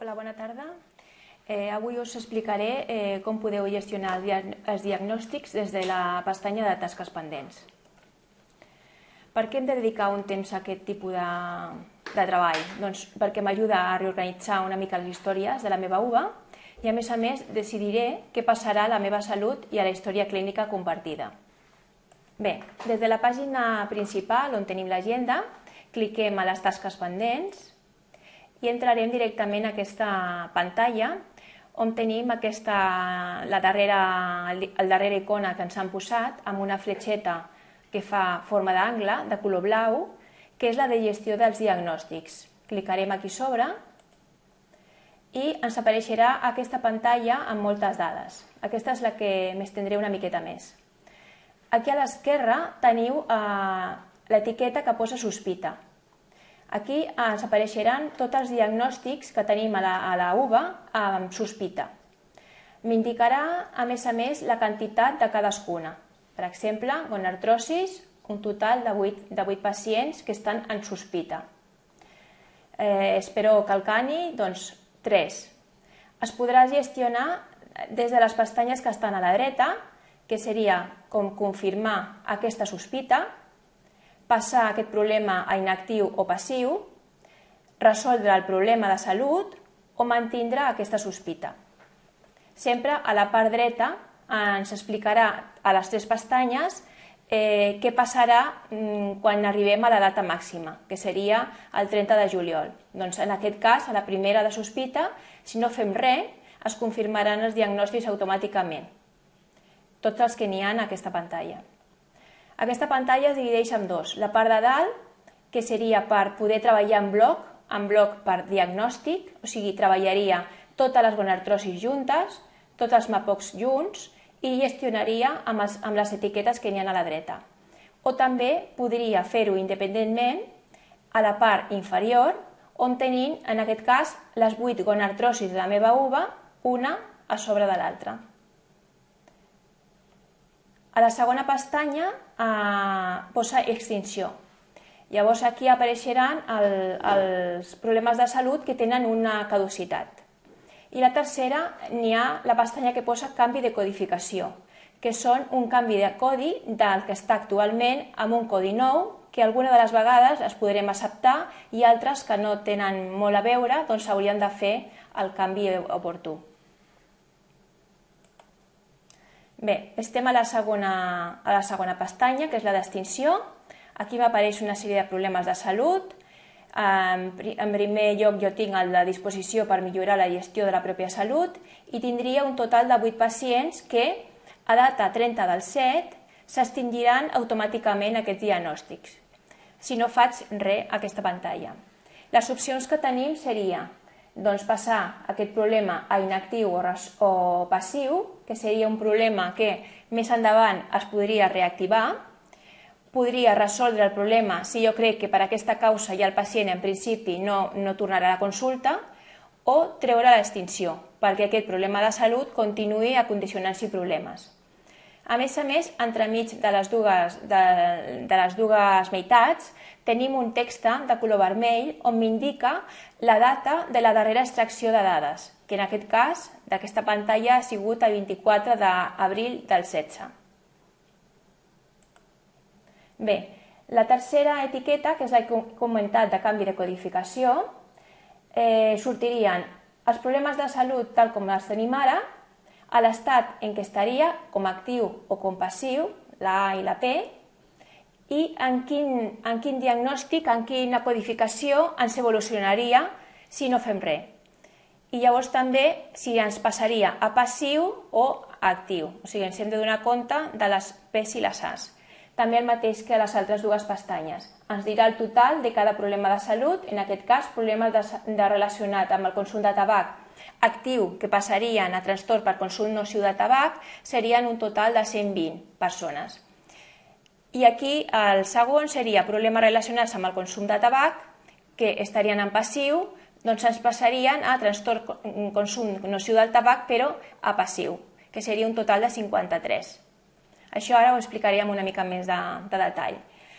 Hola, bona tarda. Eh, avui us explicaré eh, com podeu gestionar els diagnòstics des de la pestanya de tasques pendents. Per què hem de dedicar un temps a aquest tipus de, de treball? Doncs perquè m'ajuda a reorganitzar una mica les històries de la meva uva i a més a més decidiré què passarà a la meva salut i a la història clínica compartida. Bé, des de la pàgina principal on tenim l'agenda, cliquem a les tasques pendents i entrarem directament a aquesta pantalla on tenim aquesta, la darrera, el darrere icona que ens han posat amb una fletxeta que fa forma d'angle de color blau, que és la de gestió dels diagnòstics. Clicarem aquí sobre i ens apareixerà aquesta pantalla amb moltes dades. Aquesta és la que m'estendré una miqueta més. Aquí a l'esquerra teniu eh, l'etiqueta que posa sospita. Aquí ens apareixeran tots els diagnòstics que tenim a la, a la uva amb sospita. M'indicarà, a més a més, la quantitat de cadascuna. Per exemple, gonartrosis, un total de 8, de 8 pacients que estan en sospita. Eh, espero calcani, doncs 3. Es podrà gestionar des de les pestanyes que estan a la dreta, que seria com confirmar aquesta sospita, passar aquest problema a inactiu o passiu, resoldre el problema de salut o mantindre aquesta sospita. Sempre a la part dreta ens explicarà a les tres pestanyes eh, què passarà mm, quan arribem a la data màxima, que seria el 30 de juliol. Doncs en aquest cas, a la primera de sospita, si no fem res, es confirmaran els diagnòstics automàticament, tots els que n'hi ha en aquesta pantalla. Aquesta pantalla es divideix en dos. La part de dalt, que seria per poder treballar en bloc, en bloc per diagnòstic, o sigui, treballaria totes les gonartrosis juntes, tots els MAPOX junts i gestionaria amb, els, amb les etiquetes que n'hi ha a la dreta. O també podria fer-ho independentment a la part inferior, on tenim, en aquest cas, les 8 gonartrosis de la meva uva, una a sobre de l'altra. A la segona pestanya eh, posa extinció. Llavors aquí apareixeran el, els problemes de salut que tenen una caducitat. I la tercera n'hi ha la pestanya que posa canvi de codificació, que són un canvi de codi del que està actualment amb un codi nou que alguna de les vegades es podrem acceptar i altres que no tenen molt a veure doncs haurien de fer el canvi oportú. Bé, estem a la segona, a la segona pestanya, que és la d'extinció. Aquí m'apareix una sèrie de problemes de salut. En primer lloc jo tinc el de disposició per millorar la gestió de la pròpia salut i tindria un total de 8 pacients que a data 30 del 7 s'extingiran automàticament aquests diagnòstics si no faig res a aquesta pantalla. Les opcions que tenim seria doncs, passar aquest problema a inactiu o, o passiu, que seria un problema que més endavant es podria reactivar, podria resoldre el problema si jo crec que per aquesta causa ja el pacient en principi no, no tornarà a la consulta, o treure l'extinció, perquè aquest problema de salut continuï a condicionar-s'hi problemes. A més a més, entremig de les dues, de, de les dues meitats, tenim un text de color vermell on m'indica la data de la darrera extracció de dades, que en aquest cas d'aquesta pantalla ha sigut el 24 d'abril del 16. Bé, la tercera etiqueta, que és la que he comentat de canvi de codificació, eh, sortirien els problemes de salut tal com els tenim ara, a l'estat en què estaria com actiu o com passiu, la A i la P, i en quin, en quin diagnòstic, en quina codificació ens evolucionaria si no fem res. I llavors també si ens passaria a passiu o a actiu. O sigui, ens hem de donar compte de les P's i les A's. També el mateix que a les altres dues pestanyes. Ens dirà el total de cada problema de salut, en aquest cas problemes de, de relacionat amb el consum de tabac actiu que passarien a trastorn per consum nociu de tabac serien un total de 120 persones. I aquí el segon seria problemes relacionats amb el consum de tabac, que estarien en passiu, doncs ens passarien a trastorn consum nociu del tabac, però a passiu, que seria un total de 53. Això ara ho explicaríem una mica més de, de detall.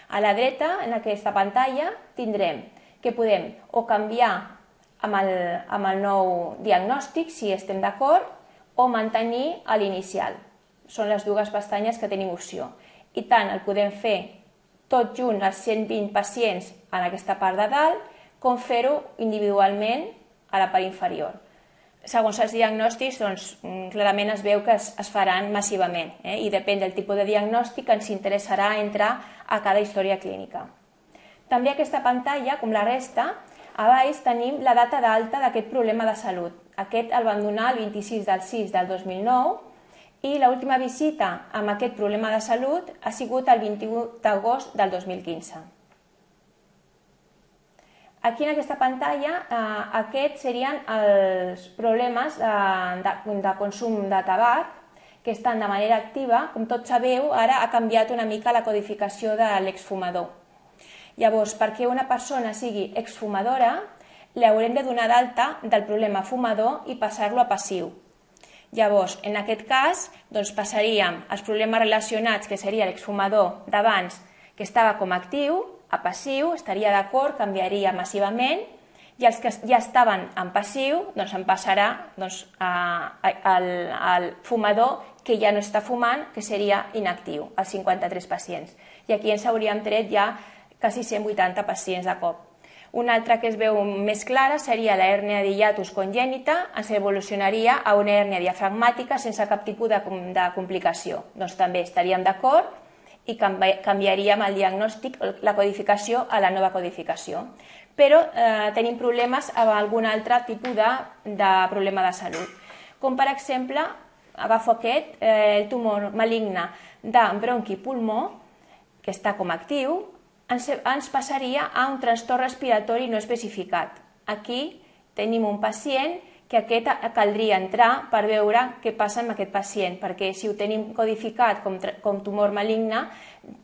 A la dreta, en aquesta pantalla, tindrem que podem o canviar amb el, amb el nou diagnòstic, si estem d'acord, o mantenir a l'inicial. Són les dues pestanyes que tenim opció. I tant el podem fer tot junt els 120 pacients en aquesta part de dalt, com fer-ho individualment a la part inferior. Segons els diagnòstics, doncs, mm, clarament es veu que es, es faran massivament eh? i depèn del tipus de diagnòstic ens interessarà entrar a cada història clínica. També aquesta pantalla, com la resta, a baix tenim la data d'alta d'aquest problema de salut. Aquest el van donar el 26 del 6 del 2009 i l'última visita amb aquest problema de salut ha sigut el 21 d'agost del 2015. Aquí en aquesta pantalla eh, aquests serien els problemes de, de, de consum de tabac que estan de manera activa. Com tots sabeu, ara ha canviat una mica la codificació de l'exfumador. Llavors, perquè una persona sigui exfumadora, li haurem de donar d'alta del problema fumador i passar-lo a passiu. Llavors, en aquest cas, doncs passaríem els problemes relacionats, que seria l'exfumador d'abans, que estava com actiu, a passiu, estaria d'acord, canviaria massivament, i els que ja estaven en passiu, doncs en passarà doncs, a, a, al, al fumador que ja no està fumant, que seria inactiu, els 53 pacients. I aquí ens hauríem tret ja quasi 180 pacients de cop. Una altra que es veu més clara seria la hèrnia d'hiatus congènita, es evolucionaria a una hèrnia diafragmàtica sense cap tipus de, de complicació. Doncs també estaríem d'acord i canviaríem el diagnòstic, la codificació a la nova codificació. Però eh, tenim problemes amb algun altre tipus de, de problema de salut. Com per exemple, agafo aquest, eh, el tumor maligne de bronqui pulmó, que està com actiu, ens, passaria a un trastorn respiratori no especificat. Aquí tenim un pacient que aquest caldria entrar per veure què passa amb aquest pacient, perquè si ho tenim codificat com, com tumor maligne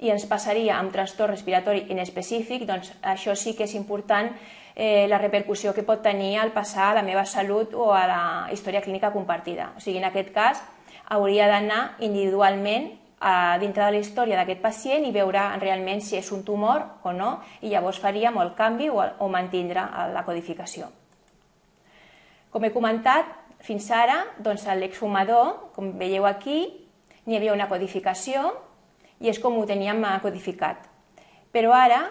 i ens passaria amb trastorn respiratori inespecífic, doncs això sí que és important eh, la repercussió que pot tenir al passar a la meva salut o a la història clínica compartida. O sigui, en aquest cas, hauria d'anar individualment a dintre de la història d'aquest pacient i veure realment si és un tumor o no i llavors faríem el canvi o, o mantindre la codificació. Com he comentat, fins ara doncs, l'exfumador, com veieu aquí, n'hi havia una codificació i és com ho teníem codificat. Però ara,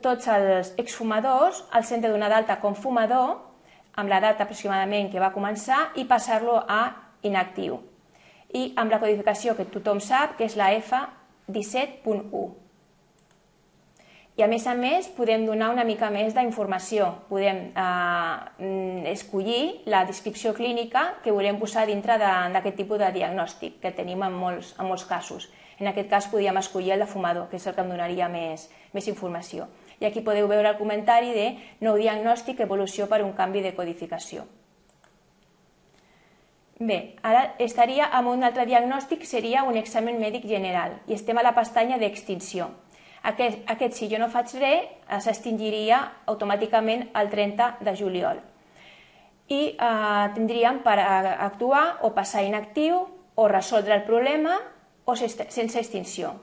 tots els exfumadors els hem de donar d'alta com fumador amb la data aproximadament que va començar i passar-lo a inactiu i amb la codificació que tothom sap, que és la F17.1. I a més a més podem donar una mica més d'informació, podem eh, escollir la descripció clínica que volem posar dintre d'aquest tipus de diagnòstic que tenim en molts, en molts casos. En aquest cas podríem escollir el de fumador, que és el que em donaria més, més informació. I aquí podeu veure el comentari de nou diagnòstic, evolució per un canvi de codificació. Bé, ara estaria amb un altre diagnòstic, seria un examen mèdic general, i estem a la pestanya d'extinció. Aquest, aquest, si jo no faig res, s'extingiria automàticament el 30 de juliol. I eh, tindríem per actuar o passar inactiu, o resoldre el problema, o sense extinció.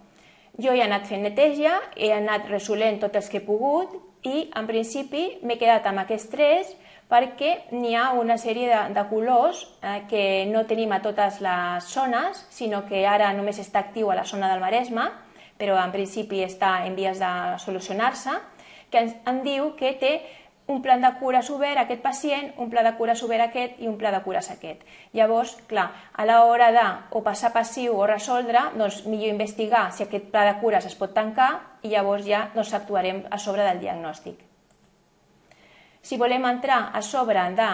Jo he anat fent neteja, he anat resolent tots els que he pogut, i en principi m'he quedat amb aquests tres, perquè n'hi ha una sèrie de, de colors eh, que no tenim a totes les zones, sinó que ara només està actiu a la zona del Maresme, però en principi està en vies de solucionar-se, que ens en diu que té un plan de cures obert aquest pacient, un pla de cures obert aquest i un pla de cures aquest. Llavors, clar, a l'hora de o passar passiu o resoldre, doncs millor investigar si aquest pla de cures es pot tancar i llavors ja doncs, actuarem a sobre del diagnòstic. Si volem entrar a sobre de,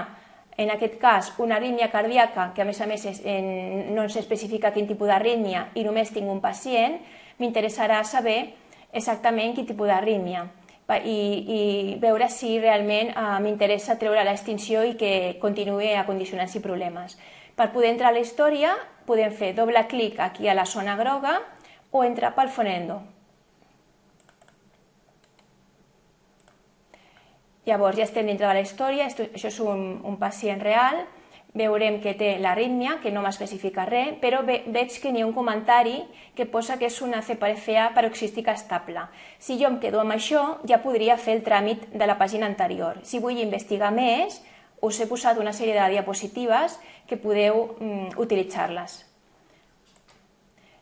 en aquest cas, una arrítmia cardíaca, que a més a més és, en, no ens especifica quin tipus d'arrítmia i només tinc un pacient, m'interessarà saber exactament quin tipus d'arrítmia i, i veure si realment eh, m'interessa treure l'extinció i que continuï acondicionant-s'hi problemes. Per poder entrar a la història podem fer doble clic aquí a la zona groga o entrar pel fonendo. Llavors ja estem dintre de la història, això és un, un pacient real, veurem que té l'arrítmia, que no m'especifica res, però ve, veig que n'hi ha un comentari que posa que és una CPFA paroxística estable. Si jo em quedo amb això, ja podria fer el tràmit de la pàgina anterior. Si vull investigar més, us he posat una sèrie de diapositives que podeu mm, utilitzar-les.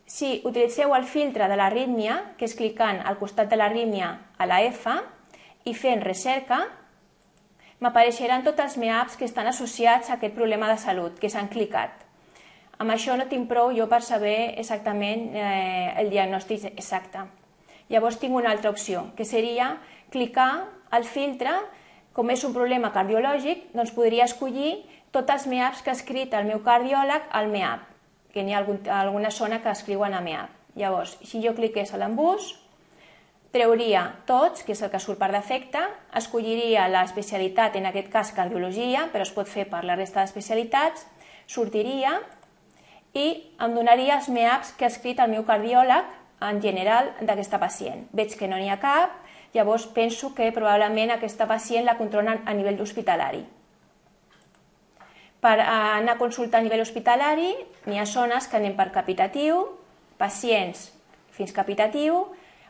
Si utilitzeu el filtre de l'arrítmia, que és clicant al costat de l'arrítmia a la F i fent recerca, m'apareixeran tots els MEAPs que estan associats a aquest problema de salut, que s'han clicat. Amb això no tinc prou jo per saber exactament eh, el diagnòstic exacte. Llavors tinc una altra opció, que seria clicar al filtre, com és un problema cardiològic, doncs podria escollir tots els MEAPs que ha escrit el meu cardiòleg al MEAP, que n'hi ha algun, alguna zona que escriuen a MEAP. Llavors, si jo cliqués a l'embús, treuria tots, que és el que surt per defecte, escolliria l'especialitat, en aquest cas cardiologia, però es pot fer per la resta d'especialitats, sortiria i em donaria els MEAPs que ha escrit el meu cardiòleg en general d'aquesta pacient. Veig que no n'hi ha cap, llavors penso que probablement aquesta pacient la controlen a nivell hospitalari. Per anar a consultar a nivell hospitalari n'hi ha zones que anem per capitatiu, pacients fins capitatiu,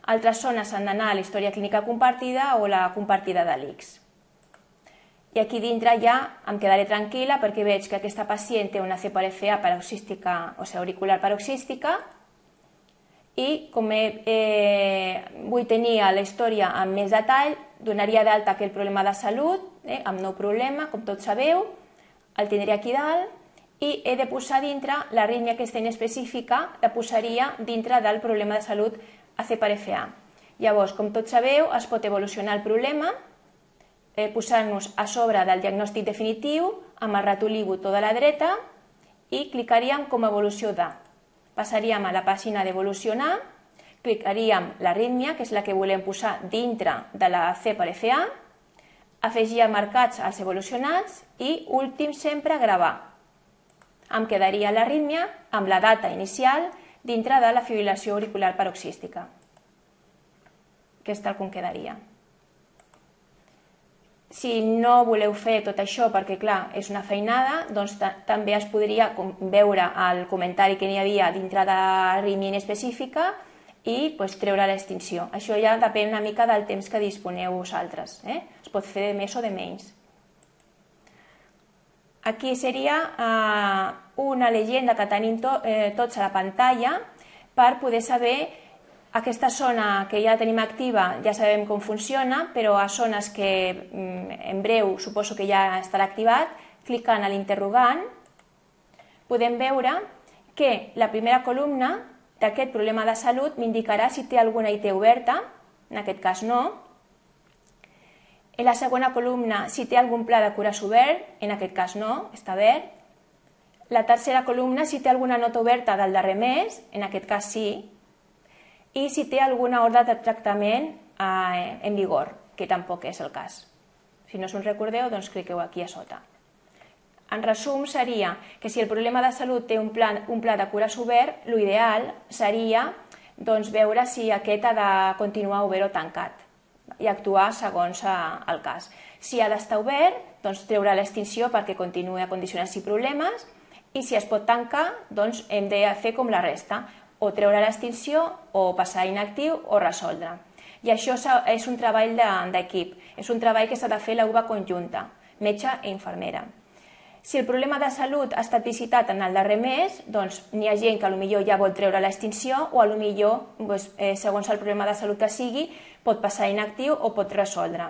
altres zones han d'anar a la història clínica compartida o la compartida de l'ICS. I aquí dintre ja em quedaré tranquil·la perquè veig que aquesta pacient té una CPRFA paroxística, o sigui, auricular paroxística, i com he, eh, vull tenir la història amb més detall, donaria d'alta aquell problema de salut, eh, amb nou problema, com tots sabeu, el tindré aquí dalt, i he de posar dintre la línia que estigui específica, la posaria dintre del problema de salut a C per FA. Llavors, com tots sabeu, es pot evolucionar el problema eh, posant-nos a sobre del diagnòstic definitiu amb el ratolí botó de la dreta i clicaríem com a evolució de. Passaríem a la pàgina d'evolucionar, clicaríem l'arrítmia, que és la que volem posar dintre de la C per FA, afegir marcats als evolucionats i últim sempre gravar. Em quedaria l'arrítmia amb la data inicial dintre de la fibrilació auricular paroxística, que és tal com quedaria. Si no voleu fer tot això perquè, clar, és una feinada, doncs també es podria veure el comentari que n'hi havia dintre de rímia específica i pues, treure l'extinció. Això ja depèn una mica del temps que disponeu vosaltres. Eh? Es pot fer de més o de menys. Aquí seria eh, una llegenda que tenim to, eh, tots a la pantalla per poder saber aquesta zona que ja tenim activa, ja sabem com funciona, però a zones que mm, en breu suposo que ja estarà activat, clicant a l'interrogant, podem veure que la primera columna d'aquest problema de salut m'indicarà si té alguna IT oberta, en aquest cas no. En la segona columna, si té algun pla de cures obert, en aquest cas no, està verd. La tercera columna, si té alguna nota oberta del darrer mes, en aquest cas sí, i si té alguna ordre de tractament eh, en vigor, que tampoc és el cas. Si no us en recordeu, doncs cliqueu aquí a sota. En resum, seria que si el problema de salut té un pla, un pla de cures obert, l'ideal seria doncs, veure si aquest ha de continuar obert o tancat i actuar segons eh, el cas. Si ha d'estar obert, doncs treure l'extinció perquè continuï a condicionar-s'hi problemes i si es pot tancar, doncs hem de fer com la resta, o treure l'extinció, o passar inactiu, o resoldre. I això és un treball d'equip, és un treball que s'ha de fer la UBA conjunta, metge i infermera. Si el problema de salut ha estat visitat en el darrer mes, doncs n'hi ha gent que millor ja vol treure l'extinció o millor, doncs, eh, segons el problema de salut que sigui, pot passar inactiu o pot resoldre.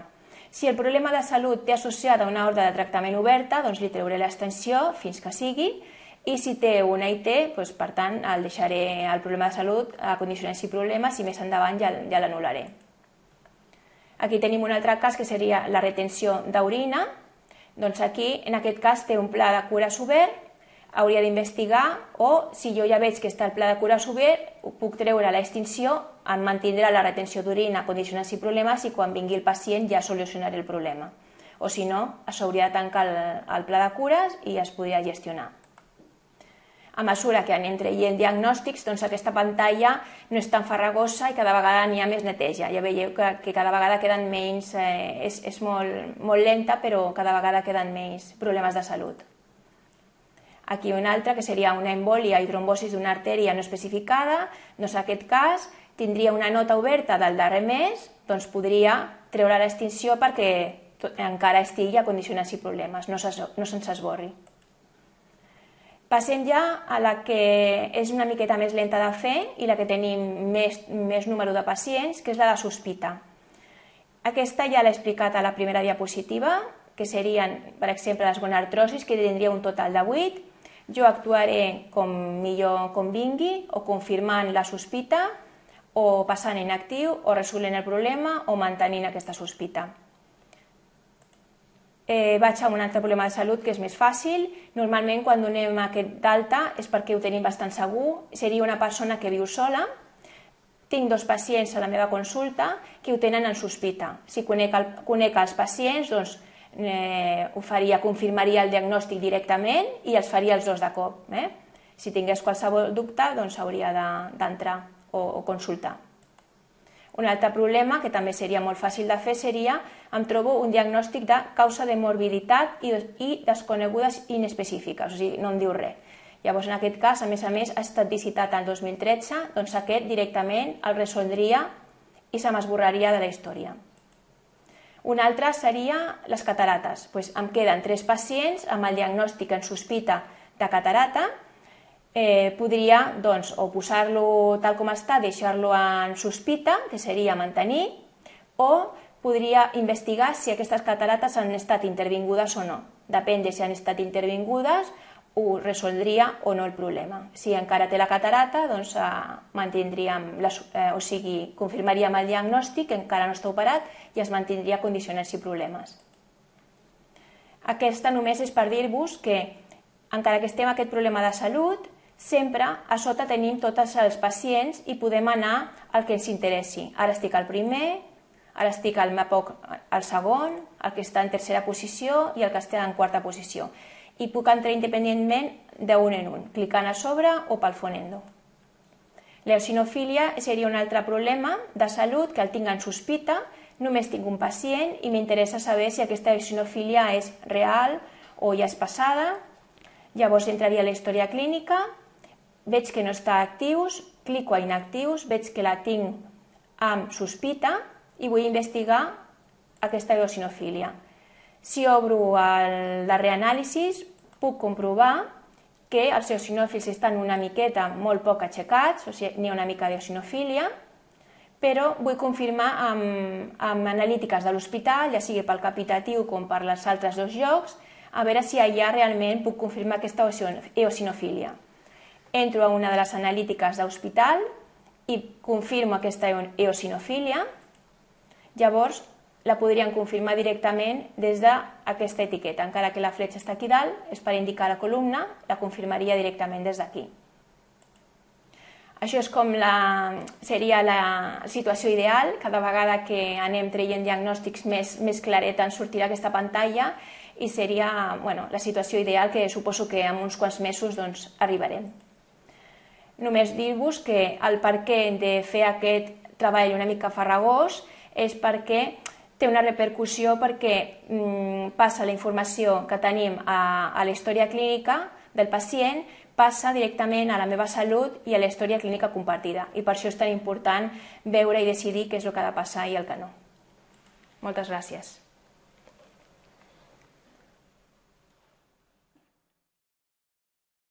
Si el problema de salut té associada una ordre de tractament oberta, doncs li treuré l'extensió fins que sigui, i si té una IT, doncs, per tant, el deixaré el problema de salut a condicionants i problemes i més endavant ja, ja l'anul·laré. Aquí tenim un altre cas que seria la retenció d'orina. Doncs aquí, en aquest cas, té un pla de cures obert hauria d'investigar o, si jo ja veig que està el pla de cura obert, puc treure l'extinció en mantindre la retenció d'orina, condicionants i problemes i quan vingui el pacient ja solucionaré el problema. O si no, s'hauria de tancar el, el pla de cures i es podria gestionar. A mesura que anem traient diagnòstics, doncs aquesta pantalla no és tan farragosa i cada vegada n'hi ha més neteja. Ja veieu que, que cada vegada queden menys, eh, és, és molt, molt lenta, però cada vegada queden menys problemes de salut. Aquí una altra, que seria una embòlia i trombosis d'una artèria no especificada, doncs en aquest cas tindria una nota oberta del darrer mes, doncs podria treure l'extinció perquè encara estigui a condicionats i problemes, no se'ns esborri. Passem ja a la que és una miqueta més lenta de fer i la que tenim més, més número de pacients, que és la de sospita. Aquesta ja l'he explicat a la primera diapositiva, que serien, per exemple, les gonartrosis, que tindria un total de 8. Jo actuaré com millor convingui, o confirmant la sospita, o passant inactiu, o resolent el problema, o mantenint aquesta sospita. Eh, vaig a un altre problema de salut que és més fàcil. Normalment quan donem aquest d'alta és perquè ho tenim bastant segur. Seria una persona que viu sola. Tinc dos pacients a la meva consulta que ho tenen en sospita. Si conec, el, conec els pacients, doncs eh, ho faria, confirmaria el diagnòstic directament i els faria els dos de cop. Eh? Si tingués qualsevol dubte, doncs hauria d'entrar de, o, o consultar. Un altre problema, que també seria molt fàcil de fer, seria em trobo un diagnòstic de causa de morbiditat i, i desconegudes inespecífiques, o sigui, no em diu res. Llavors, en aquest cas, a més a més, ha estat visitat el 2013, doncs aquest directament el resoldria i se m'esborraria de la història. Un altre seria les catarates. Pues em queden tres pacients amb el diagnòstic en sospita de catarata eh, podria doncs, o posar-lo tal com està, deixar-lo en sospita, que seria mantenir, o podria investigar si aquestes catarates han estat intervingudes o no. Depèn de si han estat intervingudes, ho resoldria o no el problema. Si encara té la catarata, doncs eh, mantindríem, la, eh, o sigui, confirmaríem el diagnòstic, que encara no està operat, i es mantindria condicionats i problemes. Aquesta només és per dir-vos que, encara que estem aquest problema de salut, sempre a sota tenim tots els pacients i podem anar al que ens interessi. Ara estic al primer, ara estic al MAPOC al segon, el que està en tercera posició i el que està en quarta posició. I puc entrar independentment d'un en un, clicant a sobre o pel fonendo. L'eosinofília seria un altre problema de salut que el tinc en sospita, només tinc un pacient i m'interessa saber si aquesta eosinofília és real o ja és passada. Llavors entraria a la història clínica, veig que no està actius, clico a inactius, veig que la tinc amb sospita i vull investigar aquesta eosinofília. Si obro el darrer anàlisi, puc comprovar que els eosinòfils estan una miqueta molt poc aixecats, o sigui, n'hi ha una mica d'eosinofília, però vull confirmar amb, amb analítiques de l'hospital, ja sigui pel capitatiu com per les altres dos llocs, a veure si allà realment puc confirmar aquesta eosinofília entro a una de les analítiques d'hospital i confirmo aquesta eosinofília, llavors la podrien confirmar directament des d'aquesta etiqueta. Encara que la fletxa està aquí dalt, és per indicar la columna, la confirmaria directament des d'aquí. Això és com la, seria la situació ideal. Cada vegada que anem traient diagnòstics més, més claret ens sortirà aquesta pantalla i seria bueno, la situació ideal que suposo que en uns quants mesos doncs, arribarem. Només dir-vos que el per què de fer aquest treball una mica farragós és perquè té una repercussió perquè mm, passa la informació que tenim a, a la història clínica del pacient passa directament a la meva salut i a la història clínica compartida. I per això és tan important veure i decidir què és el que ha de passar i el que no. Moltes gràcies.